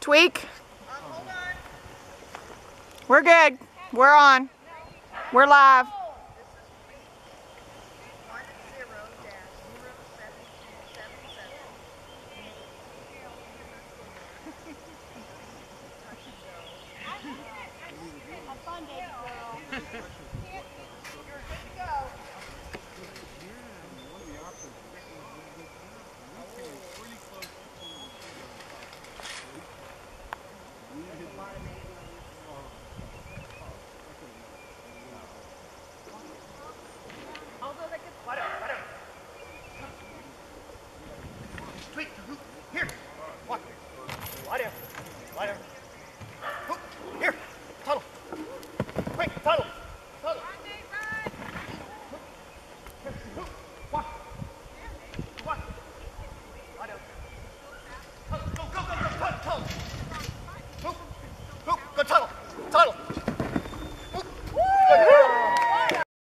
Tweak. We're good. We're on. We're live. lot